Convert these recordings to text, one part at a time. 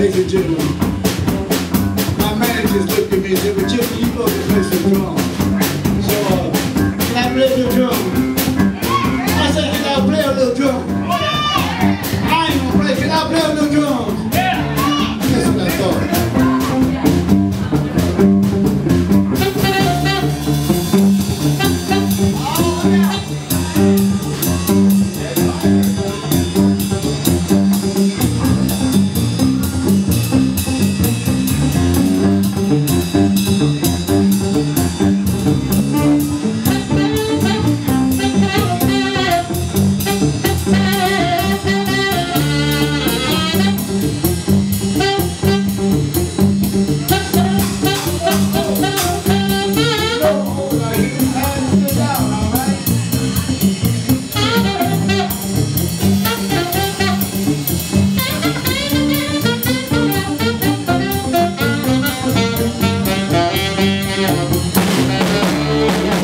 ladies and gentlemen. My manager's looking at me and said, but Jimmi, you know this place is wrong. Yeah.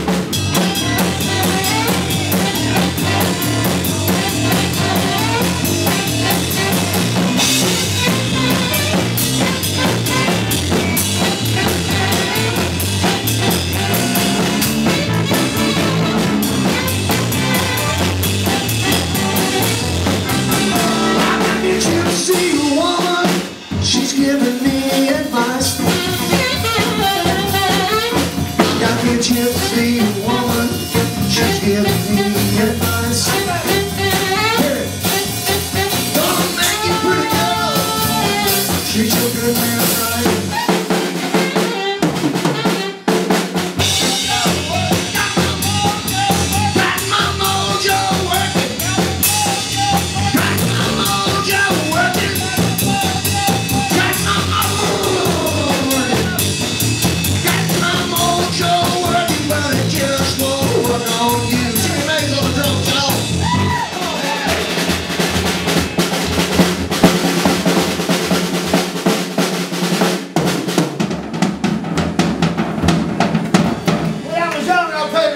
me at once.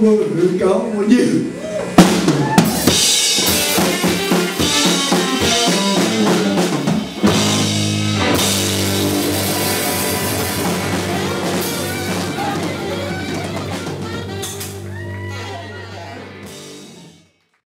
không có rượu cỏ mua gì